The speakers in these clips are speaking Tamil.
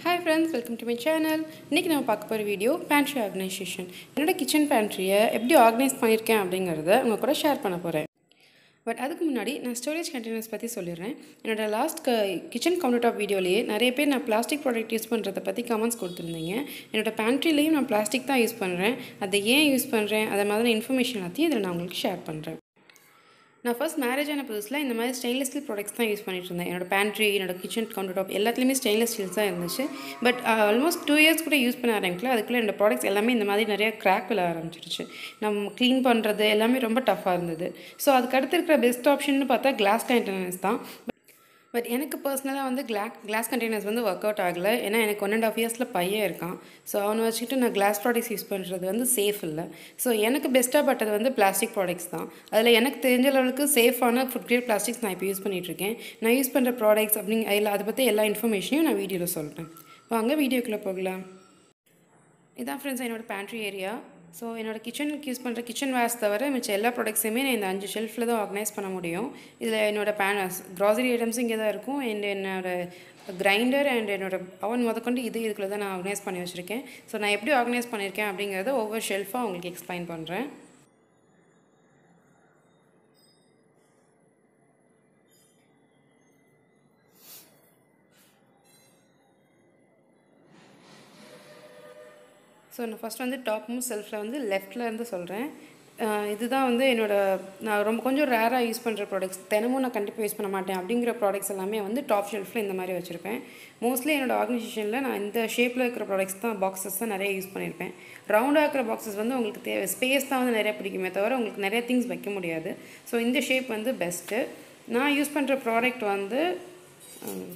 Hi friends welcome to my channel இன்றைக்கி நம்ம பார்க்க போகிற வீடியோ பேண்ட்ரி ஆர்கனைசேஷன் என்னோட கிச்சன் பேண்ட்ரியை எப்படி ஆர்கனைஸ் பண்ணியிருக்கேன் அப்படிங்கிறத உங்கள் கூட ஷேர் பண்ண போகிறேன் பட் அதுக்கு முன்னாடி நான் ஸ்டோரேஜ் கண்டெய்னர்ஸ் பற்றி சொல்லிடுறேன். என்னோட லாஸ்ட் க கிச்சன் கவுண்டர் டாப் வீடியோலேயே நிறைய பேர் நான் பிளாஸ்டிக் ப்ராடக்ட் யூஸ் பண்ணுறதை பற்றி கமெண்ட்ஸ் கொடுத்துருந்தீங்க. என்னோட பேண்ட்ரிலையும் நான் பிளாஸ்டிக் தான் யூஸ் பண்ணுறேன் அதை ஏன் யூஸ் பண்ணுறேன் அதை மாதிரி இன்ஃபர்மேஷன் எல்லாத்தையும் இதில் நான் உங்களுக்கு ஷேர் பண்ணுறேன் நான் ஃபர்ஸ்ட் மேரேஜ் ஆன புதுசில் இந்த மாதிரி ஸ்டெயின்லெஸ் ஸ்டீல் ப்ராடக்ட்ஸ் தான் யூஸ் பண்ணிட்டு இருந்தேன். என்னோட பேண்ட்ரி என்னோட கிச்சன் கவுண்டர் டாப் எல்லாத்துலேயுமே ஸ்டெயின்லெஸ் ஸ்டீல்ஸ் தான் இருந்துச்சு. பட் ஆல்மோஸ்ட் டூ இயர்ஸ் கூட யூஸ் பண்ண ஆரம்பிக்கல. அதுக்குள்ளே என்னோட ப்ராடக்ட்ஸ் எல்லாமே இந்த மாதிரி நிறைய கிராக் விழ ஆரம்பிச்சிருச்சு. நம்ம க்ளீன் பண்ணுறது எல்லாமே ரொம்ப டஃப்பாக இருந்தது. ஸோ அதுக்கு அடுத்து இருக்கிற பெஸ்ட் ஆப்ஷன் பார்த்தா கிளாஸ் கண்டெய்னர்ஸ் தான். பட் எனக்கு பர்சனலாக வந்து கிளாக் கிளாஸ் கண்டெய்னர்ஸ் வந்து ஒர்க் அவுட் ஆகலை. ஏன்னா எனக்கு ஒன் அண்ட் ஆஃப் இயர்ஸில் பையன் இருக்கான். ஸோ அவனை வச்சுக்கிட்டு நான் கிளாஸ் ப்ராடக்ட்ஸ் யூஸ் பண்ணுறது வந்து சேஃப் இல்லை. ஸோ எனக்கு பெஸ்ட்டாக பட்டது வந்து பிளாஸ்டிக் ப்ராடக்ட்ஸ் தான். அதில் எனக்கு தெரிஞ்ச அளவுக்கு சேஃபான ஃபுட் கிரேட் பிளாஸ்டிக்ஸ் நான் இப்போ யூஸ் பண்ணிகிட்ருக்கேன் நான் யூஸ் பண்ணுற ப்ராடக்ட்ஸ் அப்படிங்க இல்லை அதை பற்றி எல்லா இன்ஃபர்மேஷனையும் நான் வீடியோவில் சொல்கிறேன் வாங்க வீடியோக்குள்ளே போகலாம். இதான் ஃப்ரெண்ட்ஸ் என்னோடய பேண்ட்ரி ஏரியா ஸோ என்னோடய கிச்சனுக்கு யூஸ் பண்ணுற கிச்சன் வேர்ஸ் தவிர மிச்சம் எல்லா ப்ராடக்ட்ஸுமே நான் இந்த அஞ்சு ஷெல்ஃபில் தான் ஆர்கனைஸ் பண்ண முடியும். இதில் என்னோடய பேன் க்ராசரி ஐட்டம்ஸும் இங்கே தான் இருக்கும். அண்ட் என்னோடய கிரைண்டர் அண்ட் என்னோடய அவன் முதற்கொண்டு இது இதுக்குள்ளே தான் நான் ஆர்கனைஸ் பண்ணி வச்சுருக்கேன். ஸோ நான் எப்படி ஆர்கனைஸ் பண்ணியிருக்கேன் அப்படிங்கிறத ஒவ்வொரு ஷெல்ஃபாக உங்களுக்கு எக்ஸ்பிளைன் பண்ணுறேன் ஸோ நான் ஃபஸ்ட் வந்து டாப் மூவ் செல்ஃபில் வந்து லெஃப்டில் இருந்து சொல்கிறேன் இதுதான் வந்து என்னோடய நான் ரொம்ப கொஞ்சம் ரேராக யூஸ் பண்ணுற ப்ராடக்ட்ஸ் தினமும் நான் கண்டிப்பாக யூஸ் பண்ண மாட்டேன் அப்படிங்கிற ப்ராடக்ட்ஸ் எல்லாமே வந்து டாப் ஷெல்ஃபில் இந்த மாதிரி வச்சுருப்பேன். மோஸ்ட்லி என்னோடய ஆர்கனைசேஷனில் நான் இந்த ஷேப்பில் இருக்கிற ப்ராடக்ட்ஸ் தான் பாக்ஸஸ் தான் நிறைய யூஸ் பண்ணியிருப்பேன் ரவுண்டாக இருக்கிற பாக்ஸஸ் வந்து உங்களுக்கு தேவை. ஸ்பேஸ் தான் வந்து நிறைய பிடிக்குமே தவிர உங்களுக்கு நிறைய திங்ஸ் வைக்க முடியாது. ஸோ இந்த ஷேப் வந்து பெஸ்ட்டு நான் யூஸ் பண்ணுற ப்ராடக்ட் வந்து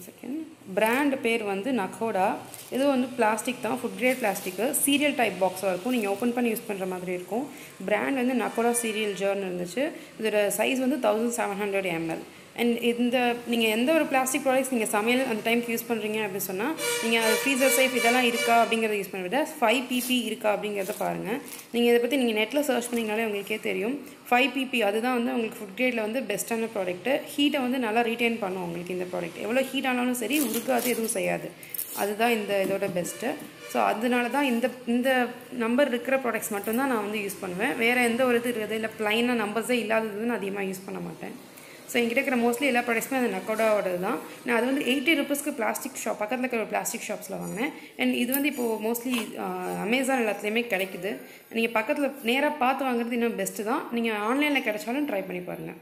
செகண்ட் பிராண்ட் பேர் வந்து நகோடா இது வந்து பிளாஸ்டிக் தான் food grade plastic cereal type பாக்ஸாக இருக்கும். நீங்கள் ஓப்பன் பண்ணி யூஸ் பண்ணுற மாதிரி இருக்கும். பிராண்ட் வந்து நகோடா சீரியல் ஜர்னு இருந்துச்சு. இதோட சைஸ் வந்து thousand seven hundred ML and இந்த நீங்கள் எந்த ஒரு பிளாஸ்டிக் ப்ராடக்ட்ஸ் நீங்கள் சமையல் அந்த டைம்க்கு யூஸ் பண்ணுறீங்க அப்படின்னு சொன்னால் நீங்கள் அது ஃப்ரீசர் சேஃப் இதெல்லாம் இருக்கா அப்படிங்கிறத யூஸ் பண்ண விட ஃபைவ் பிபி இருக்கா அப்படிங்கிறத பாருங்கள் நீங்கள் இதை பற்றி நீங்கள் நெட்டில் சர்ச் பண்ணிங்கனாலே உங்களுக்கே தெரியும். ஃபைவ் பிபி அதுதான் வந்து உங்களுக்கு ஃபுட் கிரேடில் வந்து பெஸ்ட்டான ப்ராடக்ட்டு ஹீட்டை வந்து நல்லா ரீட்டைன் பண்ணும் உங்களுக்கு இந்த ப்ராடக்ட் எவ்வளோ ஹீட் ஆனாலும் சரி உருக்காது எதுவும் செய்யாது. அதுதான் இந்த இதோட பெஸ்ட்டு ஸோ அதனால தான் இந்த இந்த நம்பர் இருக்கிற ப்ராடக்ட்ஸ் மட்டும்தான் நான் வந்து யூஸ் பண்ணுவேன். வேறு எந்த ஒரு இது இல்லை ப்ளைனாக நம்பர்ஸே இல்லாததுன்னு நான் அதிகமாக யூஸ் பண்ண மாட்டேன். ஸோ என்கிட்ட இருக்கிற மோஸ்ட்லி எல்லா ப்ராடக்ட்ஸுமே அந்த நக்கோடாவோடது தான். நான் அது வந்து எயிட்டி ருபீஸ்க்கு பிளாஸ்டிக் ஷாப் பக்கத்தில் இருக்கிற பிளாஸ்டிக் ஷாப்ஸில் வாங்கினேன். அண்ட் இது வந்து இப்போது மோஸ்ட்லி அமேசான் எல்லாத்துலேயுமே கிடைக்குது. நீங்கள் பக்கத்தில் நேராக பார்த்து வாங்குறது இன்னும் பெஸ்ட்டு தான். நீங்கள் ஆன்லைனில் கிடைச்சாலும் ட்ரை பண்ணி பாருங்கள்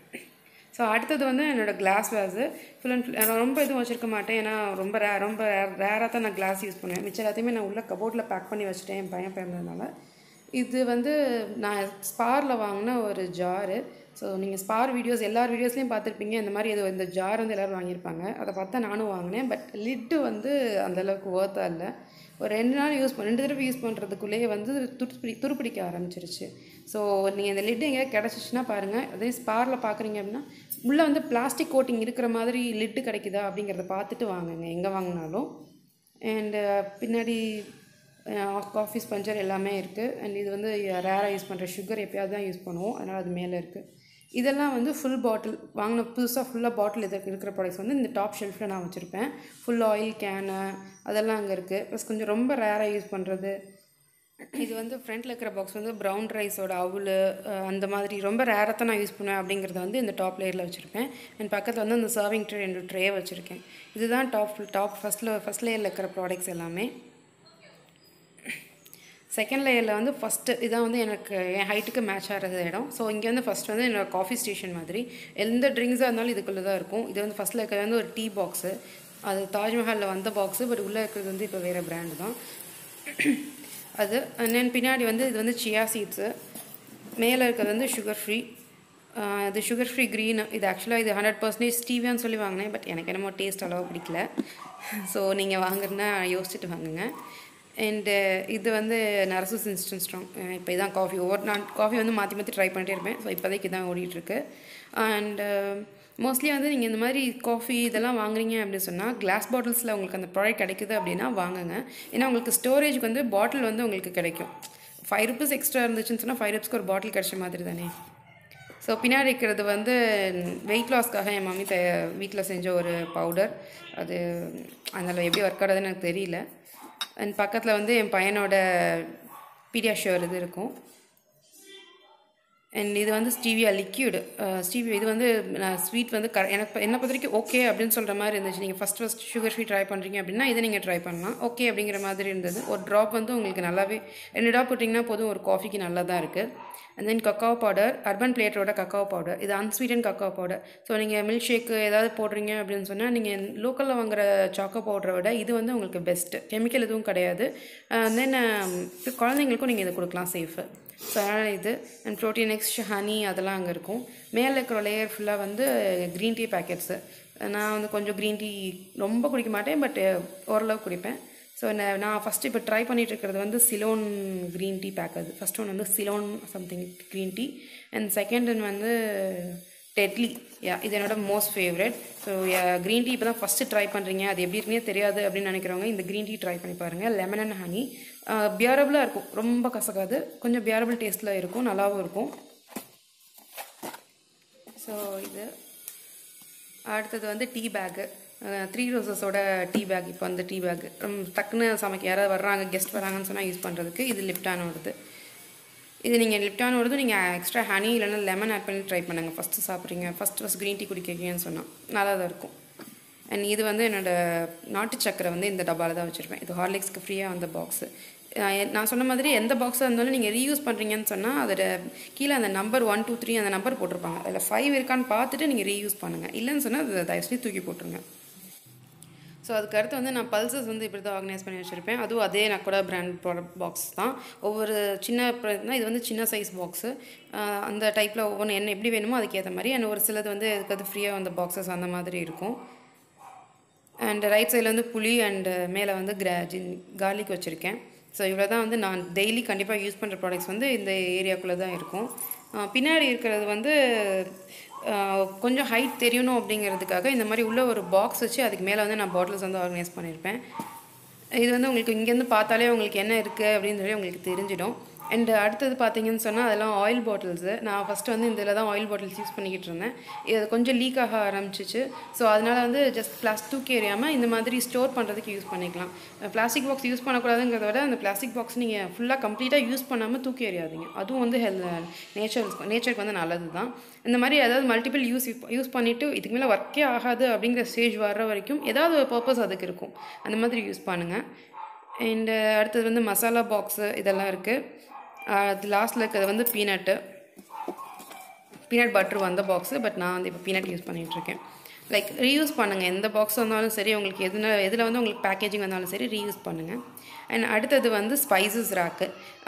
ஸோ அடுத்தது வந்து என்னோடய glass vase full and full நான் ரொம்ப எதுவும் வச்சுருக்க மாட்டேன். ஏன்னா ரொம்ப ரே ரொம்ப ரேராக தான் நான் கிளாஸ் யூஸ் பண்ணுவேன். மிச்சம் எல்லாத்தையுமே நான் உள்ள கபோர்டில் பேக் பண்ணி வச்சுட்டேன். என் பையன் பிறந்ததுனால இது வந்து நான் ஸ்பாரில் வாங்கின ஒரு ஜாரு ஸோ நீங்கள் ஸ்பார் வீடியோஸ் எல்லா வீடியோஸ்லையும் பார்த்துருப்பீங்க. இந்த மாதிரி இது இந்த ஜார் வந்து எல்லோரும் வாங்கியிருப்பாங்க. அதை பார்த்தா நானும் வாங்கினேன். பட் லிட்டு வந்து அந்தளவுக்கு ஒர்த்தாக இல்லை. ஒரு ரெண்டு நாள் யூஸ் பண்ண ரெண்டு தடவை யூஸ் பண்ணுறதுக்குள்ளேயே வந்து துருப்பிடி துருப்பிடிக்க ஆரம்பிச்சிருச்சு. ஸோ நீங்கள் இந்த லிட்டு எங்கேயாவது கிடச்சிச்சின்னா பாருங்கள் அதே ஸ்பாரில் பார்க்குறீங்க அப்படின்னா உள்ளே வந்து பிளாஸ்டிக் கோட்டிங் இருக்கிற மாதிரி லிட்டு கிடைக்குதா அப்படிங்கிறத பார்த்துட்டு வாங்குங்க. எங்கே வாங்கினாலும். அண்டு பின்னாடி காஃபி ஸ்பஞ்சர் எல்லாமே இருக்குது அண்ட் இது வந்து ரேராக யூஸ் பண்ணுற சுகர் எப்பயாவது தான் யூஸ் பண்ணுவோம். அதனால் அது மேலே இருக்குது இதெல்லாம் வந்து ஃபுல் பாட்டில் வாங்கின புதுசாக ஃபுல்லாக பாட்டில் இது இருக்கிற ப்ராடக்ட்ஸ் வந்து இந்த டாப் ஷெல்ஃபில் நான் வச்சுருப்பேன். ஃபுல் ஆயில் கேனு அதெல்லாம் அங்கே இருக்குது ப்ளஸ் கொஞ்சம் ரொம்ப ரேராக யூஸ் பண்ணுறது இது வந்து ஃப்ரண்ட்டில் இருக்கிற பாக்ஸ் வந்து ப்ரௌன் ரைஸோட அவுல் அந்த மாதிரி ரொம்ப ரேராக தான் நான் யூஸ் பண்ணுவேன் அப்படிங்கிறத வந்து இந்த டாப் லேயரில் வச்சுருப்பேன். அண்ட் பக்கத்தில் வந்து அந்த சர்விங் ட்ரே ரெண்டு ட்ரே வச்சுருக்கேன். இதுதான் டாப் டாப் ஃபஸ்ட்டில் ஃபஸ்ட் லேயரில் இருக்கிற ப்ராடக்ட்ஸ் எல்லாமே. செகண்ட் லேயரில் வந்து ஃபஸ்ட்டு இதான் வந்து எனக்கு என் ஹைட்டுக்கு மேட்ச் ஆகிறது இடம். ஸோ இங்கே வந்து ஃபஸ்ட் வந்து என்னோடய காஃபி ஸ்டேஷன் மாதிரி. எந்த ட்ரிங்க்ஸாக இருந்தாலும் இதுக்குள்ளே தான் இருக்கும். இது வந்து ஃபஸ்ட்டில் இருக்கிறது வந்து ஒரு டீ பாக்ஸு அது தாஜ்மஹாலில் வந்த பாக்ஸு பட் உள்ளே இருக்கிறது வந்து இப்போ வேறு பிராண்டு தான். அது அண்ட் தென் பின்னாடி வந்து இது வந்து சியா சீட்ஸு மேலே இருக்கிறது வந்து சுகர் ஃப்ரீ இது சுகர் ஃப்ரீ க்ரீன் இது ஆக்சுவலாக இது ஹண்ட்ரட் பர்சன்டேஜ் ஸ்டீவியான்னு சொல்லி வாங்கினேன் பட் எனக்கு என்னமோ டேஸ்ட் அளவு பிடிக்கல. ஸோ நீங்கள் வாங்குறதுனா யோசிச்சுட்டு வாங்குங்க. அண்டு uh, இது வந்து நரசஸ் இன்ஸ்டன்ட் ஸ்ட்ராங் இப்போ இதான் காஃபி ஒவ்வொரு நான் காஃபி வந்து மாற்றி மாற்றி ட்ரை பண்ணிட்டே இருப்பேன். ஸோ இப்போதைக்கு இதான் ஓடிட்டுருக்கு. அண்டு மோஸ்ட்லி uh, வந்து நீங்கள் இந்த மாதிரி காஃபி இதெல்லாம் வாங்குறீங்க அப்படின்னு சொன்னால் கிளாஸ் பாட்டில்ஸில் உங்களுக்கு அந்த ப்ராடக்ட் கிடைக்குது அப்படின்னா வாங்குங்க. ஏன்னா உங்களுக்கு ஸ்டோரேஜ்க்கு வந்து பாட்டில் வந்து உங்களுக்கு கிடைக்கும். ஃபைவ் ருபீஸ் எக்ஸ்ட்ரா இருந்துச்சுன்னு சொன்னால் ஃபைவ் ருபீஸ்க்கு ஒரு பாட்டில் கிடைச்ச மாதிரி தானே. ஸோ பின்னாடி இருக்கிறது வந்து வெயிட் லாஸ்க்காக என் மம்மி த வீட்டில் செஞ்ச ஒரு பவுடர் அது அதனால் எப்படி ஒர்க் ஆகுதுன்னு எனக்கு தெரியல. அண்ட் பக்கத்தில் வந்து என் பையனோட பீடியாஷோர் இது இருக்கும். அண்ட் இது வந்து ஸ்டீவியா லிக்யூடு ஸ்டீவியா இது வந்து நான் ஸ்வீட் வந்து க எனக்கு என்னை பொறுத்த வரைக்கும் ஓகே அப்படின்னு சொல்கிற மாதிரி இருந்துச்சு. நீங்கள் first first sugar sweet try பண்ணுறீங்க அப்படின்னா இதை நீங்கள் ட்ரை பண்ணலாம். ஓகே அப்படிங்கிற மாதிரி இருந்தது. ஒரு ட்ராப் வந்து உங்களுக்கு நல்லாவே ரெண்டு ட்ராப் போட்டிங்கன்னா போதும் ஒரு காஃபிக்கு நல்லா தான் இருக்குது and then cacao powder urban பிளேட்டரோட cacao powder இது அன்ஸ்வீட்டன் கக்காவ் பவுடர் ஸோ நீங்கள் மில்க் ஷேக்கு ஏதாவது போடுறீங்க அப்படின்னு சொன்னால் நீங்கள் லோக்கலில் வாங்குற சாக்கோ பவுடரை விட இது வந்து உங்களுக்கு பெஸ்ட்டு கெமிக்கல் எதுவும் கிடையாது. தென் குழந்தைங்களுக்கும் நீங்கள் இதை கொடுக்கலாம் சேஃபு ஸோ இது. அண்ட் ப்ரோட்டீன் எக்ஸ் ஹனி அதெல்லாம் அங்கே இருக்கும். மேலே இருக்கிற லேயர் ஃபுல்லாக வந்து க்ரீன் டீ பேக்கெட்ஸு நான் வந்து கொஞ்சம் க்ரீன் டீ ரொம்ப குடிக்க மாட்டேன் பட் ஓரளவு குடிப்பேன். ஸோ நான் ஃபஸ்ட்டு இப்போ ட்ரை பண்ணிகிட்டு இருக்கிறது வந்து சிலோன் க்ரீன் டீ பேக் அது. ஃபஸ்ட் ஒன் வந்து Ceylon something green tea and second one வந்து டெட்லி யா இது என்னோட most favourite so green tea இப்போ தான் ஃபஸ்ட்டு ட்ரை பண்ணுறீங்க அது எப்படி இருக்குன்னே தெரியாது அப்படின்னு நினைக்கிறவங்க இந்த க்ரீன் டீ ட்ரை பண்ணி பாருங்கள் லெமன் அண்ட் ஹனி பியரபுளாக இருக்கும். ரொம்ப கசக்காது. கொஞ்சம் பியரபுள் டேஸ்ட்டில் இருக்கும். நல்லாவும் இருக்கும். ஸோ இது. அடுத்தது வந்து டீ பேக்கு த்ரீ ரோசஸோட டீ பேக் இப்போ அந்த டீ பேக் டக்குன்னு சமைக்க யாராவது வர்றாங்க கெஸ்ட் வராங்கன்னு சொன்னால் யூஸ் பண்ணுறதுக்கு இது லிப்டானோடது இது நீங்கள் லிப்டானோடது நீங்கள் எக்ஸ்ட்ரா ஹனி இல்லைன்னா லெமன் ஆட் பண்ணி ட்ரை பண்ணுங்கள் ஃபஸ்ட்டு சாப்பிட்றீங்க. ஃபஸ்ட் ஃபஸ்ட் க்ரீன் டீ குடிக்கிறீங்கன்னு சொன்னால் நல்லா தான் இருக்கும். அண்ட் இது வந்து என்னோடய நாட்டு சக்கரை வந்து இந்த டப்பாவில் தான் வச்சுருப்பேன். இது ஹார்லிக்ஸ்க்கு ஃப்ரீயாக வந்த பாக்ஸு நான் சொன்ன மாதிரி எந்த பாக்ஸாக இருந்தாலும் நீங்கள் ரீயூஸ் பண்ணுறீங்கன்னு சொன்னால் அதோட கீழே அந்த நம்பர் ஒன் டூ த்ரீ அந்த நம்பர் போட்டிருப்பாங்க. அதில் ஃபைவ் இருக்கான்னு பார்த்துட்டு நீங்கள் ரீயூஸ் பண்ணுங்கள் இல்லைன்னு சொன்னால் அதை தயவுசெய்து தூக்கி போட்டுருங்க. ஸோ அதுக்கு அடுத்து வந்து நான் பல்சஸ் வந்து இப்படி தான் ஆர்கனைஸ் பண்ணி வச்சுருப்பேன். அதுவும் அதே நான் கூட பிராண்ட் ப்ராடக்ட் பாக்ஸ் தான். ஒவ்வொரு சின்ன இது வந்து சின்ன சைஸ் பாக்ஸு அந்த டைப்பில் ஒவ்வொன்று என்ன எப்படி வேணுமோ அதுக்கேற்ற மாதிரி. அண்ட் ஒரு சிலது வந்து அதுக்கு ஃப்ரீயாக வந்த பாக்ஸஸ் அந்த மாதிரி இருக்கும். அண்ட் ரைட் சைடில் வந்து புளி அண்டு மேலே வந்து கிரா கார்லிக் வச்சுருக்கேன். ஸோ இவ்வளோ தான் வந்து நான் டெய்லி கண்டிப்பாக யூஸ் பண்ணுற ப்ராடக்ட்ஸ் வந்து இந்த ஏரியாக்குள்ளே தான் இருக்கும். பின்னாடி இருக்கிறது வந்து கொஞ்சம் ஹைட் தெரியணும் அப்படிங்கிறதுக்காக இந்த மாதிரி உள்ள ஒரு பாக்ஸ் வச்சு அதுக்கு மேலே வந்து நான் பாட்டில்ஸ் வந்து ஆர்கனைஸ் பண்ணியிருப்பேன் இது வந்து உங்களுக்கு இங்கேருந்து பார்த்தாலே உங்களுக்கு என்ன இருக்குது அப்படின்னு சொல்லி உங்களுக்கு தெரிஞ்சிடும். அண்டு uh, அடுத்தது பார்த்தீங்கன்னு சொன்னால் அதெல்லாம் ஆயில் பாட்டில்ஸு நான் ஃபஸ்ட்டு வந்து இதில் தான் ஆயில் பாட்டில்ஸ் யூஸ் பண்ணிக்கிட்டு இருந்தேன். இது கொஞ்சம் லீக் ஆக ஆரம்பிச்சிச்சு. ஸோ அதனால் வந்து ஜஸ்ட் பிளாஸ் தூக்கி எறியாமல் இந்த மாதிரி ஸ்டோர் பண்ணுறதுக்கு யூஸ் பண்ணிக்கலாம். பிளாஸ்டிக் பாக்ஸ் யூஸ் பண்ணக்கூடாதுங்கிறத விட அந்த பிளாஸ்டிக் பாக்ஸ் நீங்கள் ஃபுல்லாக கம்ப்ளீட்டாக யூஸ் பண்ணாமல் தூக்கி எறியாதீங்க. அதுவும் வந்து ஹெல் நேச்சர் நேச்சருக்கு வந்து நல்லது தான் இந்த மாதிரி ஏதாவது மல்டிபிள் யூஸ் யூஸ் பண்ணிவிட்டு இதுக்கு மேலே ஒர்க்கே ஆகாது அப்படிங்கிற ஸ்டேஜ் வர்ற வரைக்கும் ஏதாவது ஒரு பர்பஸ் அதுக்கு இருக்கும். அந்த மாதிரி யூஸ் பண்ணுங்கள் அண்டு uh, அடுத்தது வந்து மசாலா பாக்ஸு இதெல்லாம் இருக்குது அது லாஸ்ட்டில் இருக்கிறது வந்து பீனட்டு பீனட் பட்டர் வந்த பாக்ஸு பட் நான் வந்து இப்போ பீனட் யூஸ் பண்ணிகிட்ருக்கேன் லைக் ரீயூஸ் பண்ணுங்கள் எந்த பாக்ஸ் வந்தாலும் சரி உங்களுக்கு எதுனா எதில் வந்து உங்களுக்கு பேக்கேஜிங் வந்தாலும் சரி ரீயூஸ் பண்ணுங்கள் அண்ட் அடுத்தது வந்து ஸ்பைசஸ் ரேக்கு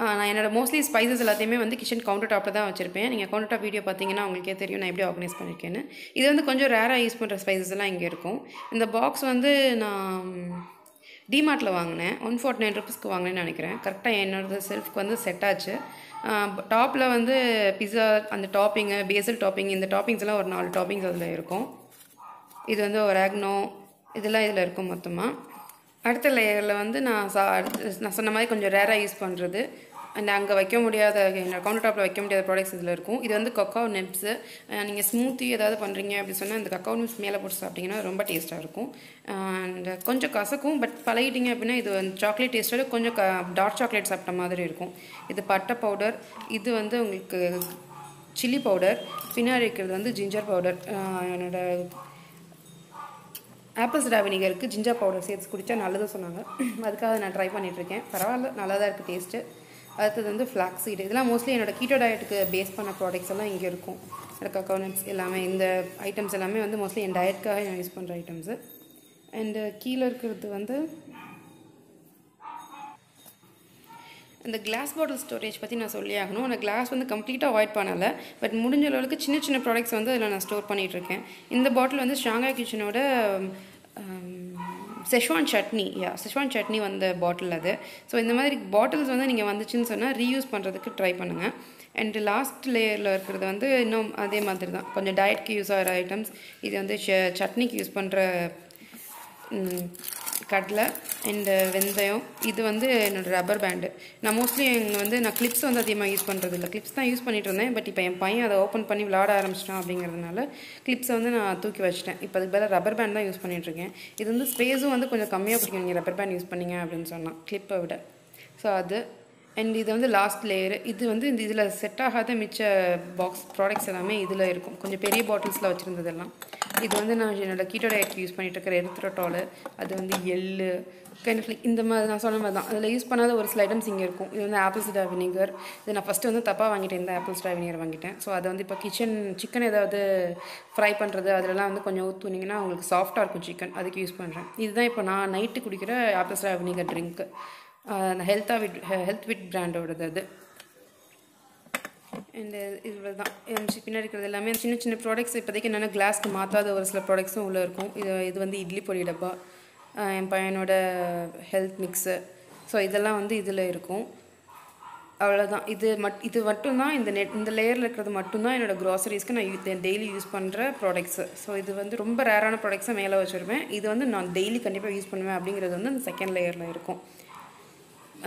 நான் என்னோடய மோஸ்ட்லி ஸ்பைசஸ் எல்லாத்தையுமே வந்து கிச்சன் கவுண்டர் டாப்பில் தான் வச்சுருப்பேன். நீங்கள் கவுண்டர் டாப் வீடியோ பார்த்தீங்கன்னா உங்களுக்கே தெரியும் நான் எப்படி ஆர்கனைஸ் பண்ணியிருக்கேன்னு இது வந்து கொஞ்சம் ரேராக யூஸ் பண்ணுற ஸ்பைசஸ் எல்லாம் இங்கே இருக்கும். இந்த பாக்ஸ் வந்து நான் டிமார்ட்டில் வாங்கினேன். ஒன் ஃபார்ட்டி நைன் ருபீஸ்க்கு வாங்கினேன்னு நினைக்கிறேன். கரெக்டாக என்னோட செல்ஃப்க்கு வந்து செட் ஆச்சு. டாப்பில் வந்து பிஸா அந்த டாப்பிங்கு பேசல் டாப்பிங் இந்த டாப்பிங்ஸ் எல்லாம் ஒரு நாலு டாப்பிங்ஸ் அதில் இருக்கும். இது வந்து ஒரு ஆக்னோ இதெல்லாம் இதில் இருக்கும் மொத்தமாக அடுத்த லேயரில் வந்து நான் சா நான் சொன்ன மாதிரி கொஞ்சம் ரேராக யூஸ் பண்ணுறது அண்ட் அங்கே வைக்க முடியாத கவுண்டர் டாப்பில் வைக்க முடியாத ப்ராடக்ட்ஸ் இதில் இருக்கும். இது வந்து கக்காவ் நெப்ஸு நீங்கள் ஸ்மூத்தி ஏதாவது பண்ணுறீங்க அப்படி சொன்னால் இந்த கக்காவ் நெப்ஸ் மேலே போட்டு சாப்பிட்டிங்கன்னா ரொம்ப டேஸ்ட்டாக இருக்கும். அண்ட் கொஞ்சம் கசக்கும் பட் பழகிட்டிங்க அப்படின்னா இது வந்து சாக்லேட் டேஸ்ட்டோட கொஞ்சம் க டார்க் சாக்லேட் சாப்பிட்ட மாதிரி இருக்கும். இது பட்டை பவுடர் இது வந்து உங்களுக்கு சில்லி பவுடர் பின்னாடி இருக்கிறது வந்து ஜிஞ்சர் பவுடர் என்னோடய ஆப்பிள் சிடா வினிகருக்கு ஜிஞ்சர் பவுடர் சேர்த்து குடித்தா நல்லது சொன்னாங்க. அதுக்காக நான் ட்ரை பண்ணிகிட்ருக்கேன் பரவாயில்ல நல்லா தான் இருக்குது டேஸ்ட்டு அடுத்தது வந்து ஃப்ளாக் சீடு இதெல்லாம் மோஸ்ட்லி என்னோடய கீட்டோ டயட்டுக்கு பேஸ் பண்ண ப்ராடக்ட்ஸ் எல்லாம் இங்கே இருக்கும். எனக்கு நட்ஸ் எல்லாமே இந்த ஐட்டம்ஸ் எல்லாமே வந்து மோஸ்ட்லி என் டயட்காக நான் யூஸ் பண்ணுற ஐட்டம்ஸு அண்டு கீழே இருக்கிறது வந்து அந்த கிளாஸ் பாட்டில் ஸ்டோரேஜ் பற்றி நான் சொல்லி ஆகணும். அந்த கிளாஸ் வந்து கம்ப்ளீட்டாக அவாய்ட் பண்ணலை. பட் முடிஞ்ச அளவுக்கு சின்ன சின்ன ப்ராடக்ட்ஸ் வந்து அதில் நான் ஸ்டோர் பண்ணிகிட்ருக்கேன் இந்த பாட்டில் வந்து Shanghai கிச்சனோட Schezwan chutney yeah Schezwan chutney வந்த பாட்டில் அது. ஸோ இந்த மாதிரி பாட்டில்ஸ் வந்து நீங்கள் வந்துச்சுன்னு சொன்னால் ரீயூஸ் பண்ணுறதுக்கு ட்ரை பண்ணுங்கள் அண்ட் லாஸ்ட் லேயரில் இருக்கிறது வந்து இன்னும் அதே மாதிரி தான் கொஞ்சம் டயட்க்கு யூஸ் ஆகிற ஐட்டம்ஸ் இது வந்து ச- சட்னிக்கு யூஸ் பண்ணுற கடலை அண்டு uh, வெந்தயம். இது வந்து என்னோடய ரப்பர் பேண்டு நான் மோஸ்ட்லி இங்கே வந்து நான் கிளிப்ஸ் வந்து அதிகமாக யூஸ் பண்ணுறது இல்லை கிளிப்ஸ் தான் யூஸ் பண்ணிட்டு இருந்தேன். பட் இப்போ என் பையன் அதை ஓப்பன் பண்ணி விளாட ஆரம்பிச்சிட்டான் அப்படிங்கிறதுனால கிளிப்ஸை வந்து நான் தூக்கி வச்சிட்டேன். இப்போ அதுக்கு பதிலாக ரப்பர் பேண்ட் தான் யூஸ் பண்ணிட்டு இருக்கேன். இது வந்து ஸ்பேஸும் வந்து கொஞ்சம் கம்மியாக பிடிக்கும். நீங்கள் ரப்பர் பேண்ட் யூஸ் பண்ணிங்க அப்படின்னு சொன்னால் கிளிப்பை விட. ஸோ அது. அண்ட் இது வந்து லாஸ்ட் லேயர் இது வந்து இந்த இதில் செட் ஆகாத மிச்ச பாக்ஸ் ப்ராடக்ட்ஸ் எல்லாமே இதில் இருக்கும். கொஞ்சம் பெரிய பாட்டில்ஸில் வச்சுருந்ததெல்லாம் இது வந்து நான் என்னோடய கீட்டோ டயட் யூஸ் பண்ணிகிட்டு இருக்கிற எரித்ரோட்டால் அது வந்து எள்ளு கைண்ட் ஆஃப் இந்த மாதிரி நான் சொன்ன மாதிரி தான் அதில் யூஸ் பண்ணாத ஒரு சில ஐட்டம்ஸ் இங்கே இருக்கும். இது வந்து ஆப்பிள் சிடா வினிகர் இது நான் ஃபஸ்ட்டு வந்து தப்பாக வாங்கிட்டேன் இந்த ஆப்பிள் சிடா வினிகர் வாங்கிட்டேன். ஸோ அதை வந்து இப்போ கிச்சன் சிக்கன் ஏதாவது ஃப்ரை பண்ணுறது அதிலலாம் வந்து கொஞ்சம் ஊற்றுனீங்கன்னா உங்களுக்கு சாஃப்டாக இருக்கும் சிக்கன் அதுக்கு யூஸ் பண்ணுறேன் இதுதான் இப்போ நான் நைட்டு குடிக்கிற ஆப்பிள் சிடா வினிகர் ட்ரிங்க்கு ஹெல்த்தாக விட் ஹெல்த் விட் பிராண்டோடது அது. அண்டு இவ்வளோ தான் பின்னாடி இருக்கிறது எல்லாமே சின்ன சின்ன ப்ராடக்ட்ஸ் இப்போதைக்கு என்னென்ன கிளாஸ்க்கு மாற்றாத ஒரு சில ப்ராடக்ட்ஸும் உள்ளே இருக்கும். இது இது வந்து இட்லி பொடி டப்பா என் பையனோட ஹெல்த் மிக்ஸு ஸோ இதெல்லாம் வந்து இதில் இருக்கும். அவ்வளோதான் இது மட் இது மட்டும்தான் இந்த நெட் இந்த லேயரில் இருக்கிறது மட்டும்தான் என்னோடய க்ராசரிஸ்க்கு நான் டெய்லி யூஸ் பண்ணுற ப்ராடக்ட்ஸு ஸோ இது வந்து ரொம்ப ரேரான ப்ராடக்ட்ஸை மேலே வச்சுருவேன். இது வந்து நான் டெய்லி கண்டிப்பாக யூஸ் பண்ணுவேன் அப்படிங்கிறது வந்து அந்த செகண்ட் லேயரில் இருக்கும்.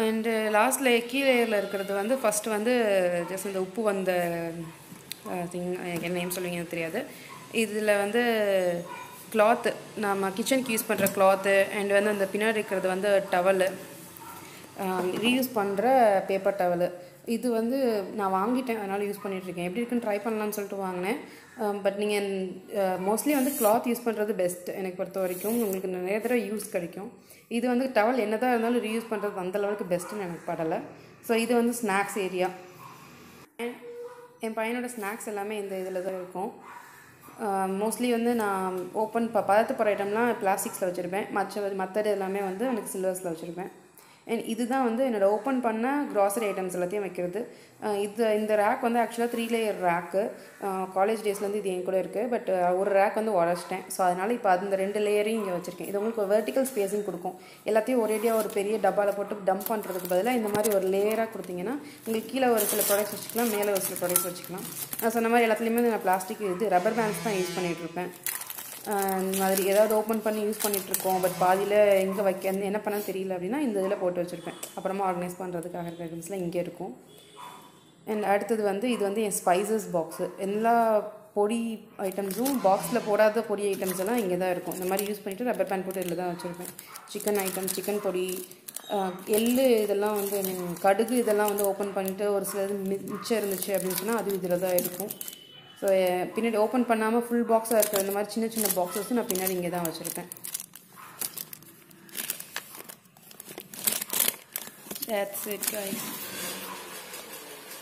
அண்டு லாஸ்ட்டில் கீழேயரில் இருக்கிறது வந்து ஃபஸ்ட்டு வந்து ஜஸ்ட் இந்த உப்பு வந்த திங் என்ன நேம் சொல்லுவீங்கன்னு தெரியாது. இதில் வந்து கிளாத்து நம்ம கிச்சனுக்கு யூஸ் பண்ணுற கிளாத்து அண்ட் வந்து அந்த பின்னாடி இருக்கிறது வந்து டவலு ரீயூஸ் பண்ணுற பேப்பர் டவலு இது வந்து நான் வாங்கிட்டேன் அதனால் யூஸ் பண்ணிகிட்ருக்கேன் எப்படி இருக்குன்னு ட்ரை பண்ணலான்னு சொல்லிட்டு வாங்கினேன். பட் நீங்கள் மோஸ்ட்லி வந்து கிளாத் யூஸ் பண்ணுறது பெஸ்ட் எனக்கு பொறுத்த வரைக்கும். உங்களுக்கு நிறைய தடவை யூஸ் கிடைக்கும். இது வந்து டவல் என்ன தான் இருந்தாலும் ரீயூஸ் பண்ணுறது அந்த பெஸ்ட்டுன்னு எனக்கு படலை. ஸோ இது வந்து ஸ்நாக்ஸ் ஏரியா என் பையனோட ஸ்நாக்ஸ் எல்லாமே இந்த இதில் தான் இருக்கும். மோஸ்ட்லி வந்து நான் ஓப்பன் ப பதத்து ஐட்டம்லாம் பிளாஸ்டிக்ஸில் வச்சுருப்பேன். மற்ற மற்றது எல்லாமே வந்து எனக்கு சில்வர்ஸில் வச்சுருப்பேன். அண்ட் இதுதான் வந்து என்னோட ஓப்பன் பண்ண க்ராசரி ஐட்டம்ஸ் எல்லாத்தையும் வைக்கிறது. இது இந்த ரேக் வந்து ஆக்சுவலாக த்ரீ லேயர் ரேக்கு காலேஜ் டேஸ்லேருந்து இது என் கூட இருக்குது பட் ஒரு ரேக் வந்து உடச்சிட்டேன். ஸோ அதனால் இப்போ அந்த ரெண்டு லேயரையும் இங்கே வச்சுருக்கேன். இது உங்களுக்கு வெர்டிக்கல் ஸ்பேஸிங் கொடுக்கும். எல்லாத்தையும் ஒரேடியாக ஒரு பெரிய டப்பாவில் போட்டு டம்ப் பண்ணுறதுக்கு பதிலாக இந்த மாதிரி ஒரு லேயராக கொடுத்தீங்கன்னா உங்களுக்கு கீழே ஒரு சில ப்ராடக்ட்ஸ் வச்சுக்கலாம் மேலே ஒரு சில ப்ராடக்ட்ஸ் வச்சுக்கலாம். நான் சொன்ன மாதிரி எல்லாத்துலேயுமே நான் பிளாஸ்டிக் இது ரப்பர் பேண்ட்ஸ் தான் யூஸ் பண்ணிகிட்டு இருப்பேன். இந்த மாதிரி ஏதாவது ஓப்பன் பண்ணி யூஸ் பண்ணிகிட்ருக்கோம் பட் பாதியில் எங்கே வைக்க என்ன பண்ணான்னு தெரியல அப்படின்னா இந்த இதில் போட்டு வச்சுருப்பேன். அப்புறமா ஆர்கனைஸ் பண்ணுறதுக்காக இருக்கிற ஐட்டம்ஸ்லாம் இங்கே இருக்கும். அண்ட் அடுத்தது வந்து இது வந்து என் ஸ்பைசஸ் பாக்ஸு எல்லா பொடி ஐட்டம்ஸும் பாக்ஸில் போடாத பொடி ஐட்டம்ஸ் எல்லாம் இங்கே தான் இருக்கும். இந்த மாதிரி யூஸ் பண்ணிவிட்டு ரப்பர் பேண்ட் போட்டு இதில் தான் வச்சுருப்பேன். சிக்கன் ஐட்டம் சிக்கன் பொடி எள் எள்ளு இதெல்லாம் வந்து கடுகு இதெல்லாம் வந்து ஓப்பன் பண்ணிவிட்டு ஒரு சிலது மி மிச்சம் இருந்துச்சு அப்படின்னு சொன்னால் அது இதில் தான் இருக்கும். ஸோ பின்னாடி ஓப்பன் பண்ணாமல் ஃபுல் பாக்ஸாக இருக்கிற இந்த மாதிரி சின்ன சின்ன பாக்ஸஸும் நான் பின்னாடி இங்கே தான் வச்சுருப்பேன். That's it guys.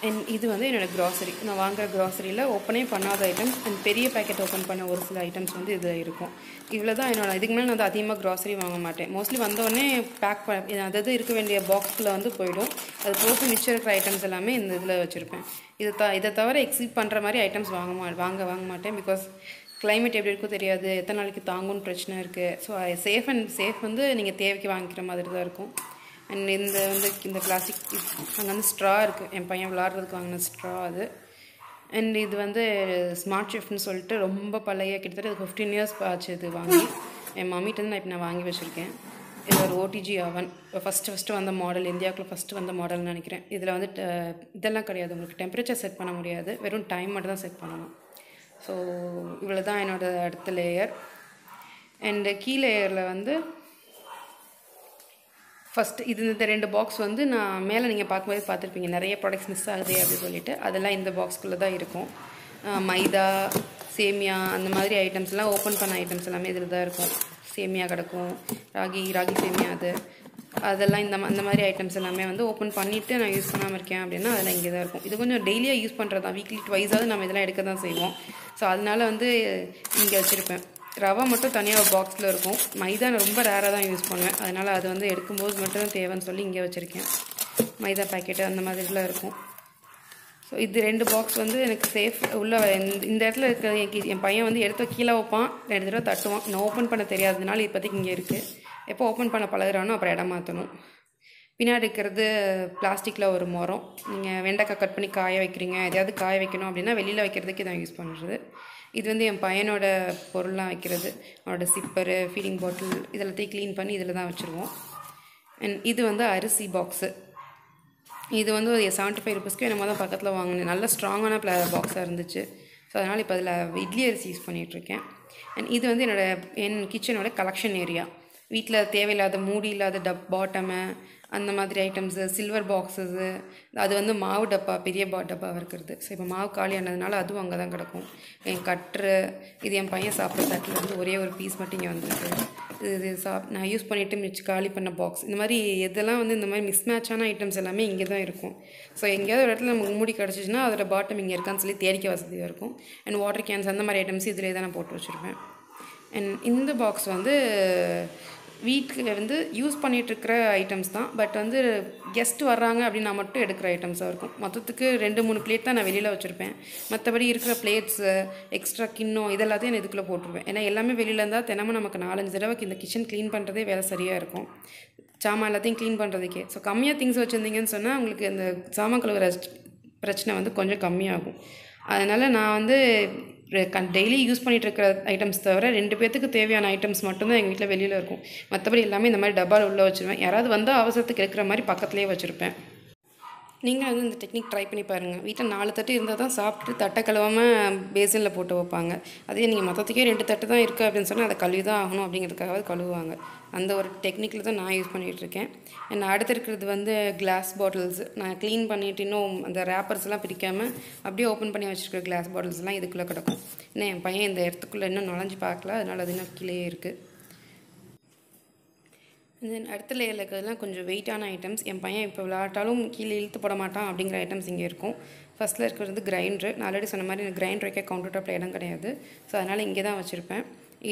அண்ட் இது வந்து என்னோடய க்ராசரி நான் வாங்குற க்ராசரியில் ஓப்பனே பண்ணாத ஐட்டம்ஸ் அண்ட் பெரிய பேக்கெட் ஓப்பன் பண்ண ஒரு சில ஐட்டம்ஸ் வந்து இது இருக்கும். இவ்வளோ தான் என்னோட இதுக்கு மேலே நான் வந்து அதிகமாக க்ராசரி வாங்க மாட்டேன். மோஸ்ட்லி வந்தோடனே பேக் பண்ண அதாவது இருக்க வேண்டிய பாக்ஸில் வந்து போயிடும். அது போட்டு மிச்சம் இருக்கிற ஐட்டம்ஸ் எல்லாமே இந்த இதில் வச்சுருப்பேன். இதை த இதை தவிர எக்ஸிட் பண்ணுற மாதிரி ஐட்டம்ஸ் வாங்க மா வாங்க வாங்க மாட்டேன் பிகாஸ் கிளைமேட் எப்படி இருக்கோ தெரியாது. எத்தனை நாளைக்கு தாங்கும்னு பிரச்சனை இருக்குது ஸோ சேஃப் அண்ட் சேஃப் வந்து நீங்கள் தேவைக்கு வாங்கிக்கிற மாதிரி தான் இருக்கும். அண்ட் இந்த வந்து இந்த கிளாசிக் அங்கே வந்து ஸ்ட்ரா இருக்குது என் பையன் விளாட்றதுக்கு வாங்கின ஸ்ட்ரா அது. அண்ட் இது வந்து ஸ்மார்ட் ஷிஃப்ட்னு சொல்லிட்டு ரொம்ப பழைய கிட்டத்தட்ட இது ஃபிஃப்டீன் இயர்ஸ் ஆச்சு இது வாங்கி. என் மம்மிகிட்டேருந்து நான் இப்போ நான் வாங்கி வச்சுருக்கேன். இது ஒரு ஓடிஜி அவன் இப்போ ஃபஸ்ட்டு ஃபஸ்ட்டு வந்த மாடல் இந்தியாவுக்குள்ள ஃபஸ்ட்டு வந்த மாடல்னு நினைக்கிறேன். இதில் வந்து ட- இதெல்லாம் கிடையாது. உங்களுக்கு டெம்பரேச்சர் செட் பண்ண முடியாது. வெறும் டைம் மட்டும் தான் செட் பண்ணணும். ஸோ இவ்வளோ தான் என்னோட அடுத்த லேயர் அண்டு கீ லேயரில் வந்து ஃபஸ்ட்டு இது இந்த ரெண்டு பாக்ஸ் வந்து நான் மேலே நீங்கள் பார்க்கும்போது பார்த்துருப்பீங்க. நிறைய ப்ராடக்ட்ஸ் மிஸ் ஆகுது அப்படின்னு சொல்லிட்டு. அதெல்லாம் இந்த பாக்ஸ்குள்ளே தான் இருக்கும். மைதா சேமியா அந்த மாதிரி ஐட்டம்ஸ்லாம் ஓப்பன் பண்ண ஐட்டம்ஸ் எல்லாமே இதில் தான் இருக்கும். சேமியா கிடக்கும் ராகி ராகி சேமியா அது. அதெல்லாம் இந்த அந்த மாதிரி ஐட்டம்ஸ் எல்லாமே வந்து ஓப்பன் பண்ணிவிட்டு நான் யூஸ் பண்ணாமல் இருக்கேன் அப்படின்னா அதெல்லாம் இங்கே தான் இருக்கும். இது கொஞ்சம் டெய்லியாக யூஸ் பண்ணுறது தான் வீக்லி ட்வைஸாவது நம்ம இதெல்லாம் எடுக்க தான் செய்வோம். ஸோ அதனால வந்து இங்கே வச்சுருப்பேன். ரவை மட்டும் தனியாக ஒரு பாக்ஸில் இருக்கும். மைதா நான் ரொம்ப ரேராக தான் யூஸ் பண்ணுவேன். அதனால் அது வந்து எடுக்கும்போது மட்டும் தான் தேவைன்னு சொல்லி இங்கே வச்சுருக்கேன். மைதா பாக்கெட்டு அந்த மாதிரிலாம் இருக்கும். ஸோ இது ரெண்டு பாக்ஸ் வந்து எனக்கு சேஃப் உள்ள இந்த இடத்துல இருக்கிறது என் என் பையன் வந்து எடுத்து கீழே வைப்பான். ரெண்டு தடவை தட்டுவான். நான் ஓப்பன் பண்ண தெரியாததுனால இப்போதைக்கு இங்கே இருக்குது எப்போ ஓப்பன் பண்ண பழகுறானோ அப்புறம் இடம் மாற்றணும் பின்னாடி இருக்கிறது பிளாஸ்டிக்கில் ஒரு மரம். நீங்கள் வெண்டைக்காய் கட் பண்ணி காய வைக்கிறீங்க. எதையாவது காய வைக்கணும் அப்படின்னா வெளியில் வைக்கிறதுக்கு இதான் யூஸ் பண்ணுறது இது வந்து என் பையனோட பொருள்லாம் வைக்கிறது. அவனோட சிப்பரு ஃபீடிங் பாட்டில் இதெல்லாத்தையும் க்ளீன் பண்ணி இதில் தான் வச்சுருவோம். அண்ட் இது வந்து அரிசி பாக்ஸு இது வந்து ஒரு செவன்ட்டி ஃபைவ் ருபீஸ்க்கு என்னமோ தான் பக்கத்தில் வாங்கினேன். நல்ல ஸ்ட்ராங்கான ப்ளா பாக்ஸாக இருந்துச்சு. ஸோ அதனால் இப்போ அதில் இட்லி அரிசி யூஸ் பண்ணிகிட்ருக்கேன் அண்ட் இது வந்து என்னோடய என் கிச்சனோட கலெக்ஷன் ஏரியா வீட்டில் தேவையில்லாத மூடி இல்லாத டப் பாட்டமு அந்த மாதிரி ஐட்டம்ஸு சில்வர் பாக்ஸஸு அது வந்து மாவு டப்பா பெரிய பா டப்பாவாக இருக்கிறது ஸோ இப்போ மாவு காலியானதுனால அதுவும் அங்கே தான் கிடக்கும். என் கட்ரு இது என் பையன் சாப்பிட்ற தட்டில் வந்து ஒரே ஒரு பீஸ் மட்டும் இங்கே வந்துருக்கு. இது இது சாப் நான் யூஸ் பண்ணிவிட்டு மிச்சு காலி பண்ண பாக்ஸ் இந்த மாதிரி எதெல்லாம் வந்து இந்த மாதிரி மிஸ் மேட்சான ஐட்டம்ஸ் எல்லாமே இங்கே தான் இருக்கும். ஸோ எங்கேயாவது ஒரு இடத்துல நமக்கு மூடி கிடச்சிச்சின்னா அதோட பாட்டம் இங்கே இருக்கான்னு சொல்லி தேடிக்க வசதியாக இருக்கும். அண்ட் வாட்டர் கேன்ஸ் அந்த மாதிரி ஐட்டம்ஸ் இதிலே தான் நான் போட்டு வச்சுருப்பேன். அண்ட் இந்த பாக்ஸ் வந்து வீட்டில் வந்து யூஸ் பண்ணிகிட்ருக்கிற ஐட்டம்ஸ் தான். பட் வந்து கெஸ்ட் வர்றாங்க அப்படின்னா மட்டும் எடுக்கிற ஐட்டம்ஸாக இருக்கும். மொத்தத்துக்கு ரெண்டு மூணு பிளேட் தான் நான் வெளியில் வச்சுருப்பேன். மற்றபடி இருக்கிற பிளேட்ஸு எக்ஸ்ட்ரா கிண்ணம் இதெல்லாத்தையும் நான் இதுக்குள்ளே போட்டுருவேன். ஏன்னா எல்லாமே வெளியில் இருந்தால் தினமும் நமக்கு நாலஞ்சு தடவைக்கு இந்த கிச்சன் க்ளீன் பண்ணுறதே வேலை சரியாக இருக்கும். சாமான் எல்லாத்தையும் க்ளீன் பண்ணுறதுக்கே ஸோ கம்மியாக திங்ஸ் வச்சுருந்தீங்கன்னு சொன்னால் உங்களுக்கு இந்த சாமான் கழுவுற பிரச்சனை வந்து கொஞ்சம் கம்மியாகும். அதனால் நான் வந்து டெய்லி யூஸ் பண்ணிகிட்டு இருக்கிற ஐட்டம்ஸ் தவிர ரெண்டு பேர்த்துக்கு தேவையான ஐட்டம்ஸ் மட்டும்தான் எங்கள் வீட்டில் வெளியில் இருக்கும். மற்றபடி எல்லாமே இந்த மாதிரி டப்பாவில் உள்ளே வச்சுருவேன். யாராவது வந்தால் அவசரத்துக்கு இருக்கிற மாதிரி பக்கத்துலேயே வச்சுருப்பேன். நீங்கள் வந்து இந்த டெக்னிக் ட்ரை பண்ணி பாருங்கள் வீட்டில் நாலு தட்டு இருந்தால் தான் சாப்பிட்டு தட்டை கழுவாமல் பேசினில் போட்டு வைப்பாங்க. அதே நீங்கள் மொத்தத்துக்கே ரெண்டு தட்டு தான் இருக்குது அப்படின்னு சொன்னால் அதை கழுவி தான் ஆகணும் அப்படிங்கிறதுக்காக கழுவுவாங்க. அந்த ஒரு டெக்னிக்கில் தான் நான் யூஸ் பண்ணிகிட்ருக்கேன் அண்ட் அடுத்து இருக்கிறது வந்து கிளாஸ் பாட்டில்ஸ் நான் க்ளீன் பண்ணிட்டு இன்னும் அந்த ரேப்பர்ஸ்லாம் பிரிக்காமல் அப்படியே ஓப்பன் பண்ணி வச்சுருக்கிற கிளாஸ் பாட்டில்ஸ்லாம் இதுக்குள்ளே கிடக்கும். ஏன்னா என் பையன் இந்த இடத்துக்குள்ளே இன்னும் நுழைஞ்சு பார்க்கல. அதனால் அது இன்னும் கீழே இருக்குது தென் அடுத்த லேயரில் இருக்கிறதுலாம் கொஞ்சம் வெயிட்டான ஐட்டம்ஸ் என் பையன் இப்போ விளையாட்டாலும் கீழே இழுத்து போட மாட்டான் அப்படிங்கிற ஐட்டம்ஸ் இங்கே இருக்கும். ஃபஸ்ட்டில் இருக்கிறது கிரைண்டரு நான் ஆல்ரெடி சொன்ன மாதிரி எனக்கு கிரைண்டர் வைக்க கவுண்டர் டாப்பில் இடம் கிடையாது. ஸோ அதனால் இங்கே தான் வச்சுருப்பேன்.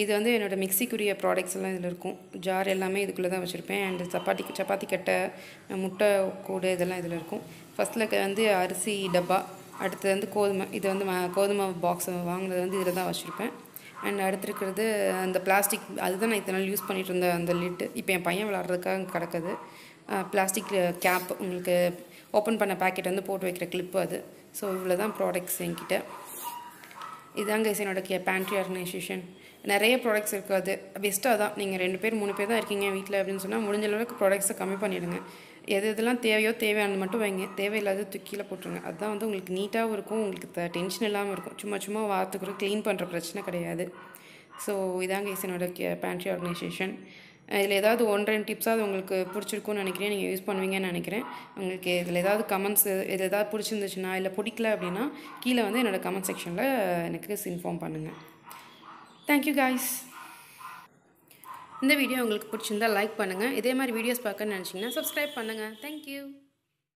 இது வந்து என்னோடய மிக்சிக்குரிய ப்ராடக்ட்ஸ் எல்லாம் இதில் இருக்கும். ஜார் எல்லாமே இதுக்குள்ளே தான் வச்சுருப்பேன். அண்ட் சப்பாத்தி சப்பாத்தி கட்டை முட்டை கூடு இதெல்லாம் இதில் இருக்கும். ஃபஸ்ட்டில் வந்து அரிசி டப்பா. அடுத்தது வந்து கோதுமை. இது வந்து கோதுமை பாக்ஸ் வாங்கினது வந்து இதில் தான் வச்சுருப்பேன். அண்ட் அடுத்திருக்கிறது அந்த பிளாஸ்டிக் அதுதான் நான் இத்தனை நாள் யூஸ் பண்ணிகிட்டு இருந்த அந்த லிட்டு இப்போ என் பையன் விளாட்றதுக்காக கிடக்குது. பிளாஸ்டிக் கேப் உங்களுக்கு ஓப்பன் பண்ண பேக்கெட் வந்து போட்டு வைக்கிற கிளிப்பு அது. ஸோ இவ்வளோ தான் ப்ராடக்ட்ஸ் என்கிட்ட. இதாங்க என்னோட கே பேண்ட்ரி ஆர்கனைசேஷன் நிறைய ப்ராடக்ட்ஸ் இருக்காது பெஸ்ட்டாக தான். நீங்கள் ரெண்டு பேர் மூணு பேர் தான் இருக்கீங்க வீட்டில் அப்படின்னு சொன்னால் முடிஞ்ச அளவுக்கு ப்ராடக்ட்ஸை கம்மி பண்ணிவிடுங்க எது எதெல்லாம் தேவையோ தேவையானது மட்டும் வைங்க. தேவையில்லாத தூக்கியில் போட்டுருங்க. அதுதான் வந்து உங்களுக்கு நீட்டாகவும் இருக்கும். உங்களுக்கு த டென்ஷன் இல்லாமல் இருக்கும். சும்மா சும்மா வாரத்துக்கு க்ளீன் பண்ணுற பிரச்சனை கிடையாது. ஸோ இதாங்க இஸ் என்னோட கே பேண்ட்ரி ஆர்கனைசேஷன் இதில் ஏதாவது ஒன் ரெண்டு டிப்ஸாவது உங்களுக்கு பிடிச்சிருக்கும்னு நினைக்கிறேன். நீங்கள் யூஸ் பண்ணுவீங்கன்னு நினைக்கிறேன். உங்களுக்கு இதில் ஏதாவது கமெண்ட்ஸ் இது ஏதாவது பிடிச்சிருந்துச்சுன்னா இல்லை பிடிக்கல அப்படின்னா கீழே வந்து என்னோடய கமெண்ட் செக்ஷனில் எனக்கு இன்ஃபார்ம் பண்ணுங்கள் தேங்க்யூ காய்ஸ் இந்த வீடியோ உங்களுக்கு பிடிச்சிருந்தா லைக் பண்ணுங்கள் இதே மாதிரி வீடியோஸ் பார்க்கணுன்னு நினச்சிங்கன்னா சப்ஸ்கிரைப் பண்ணுங்கள் தேங்க்யூ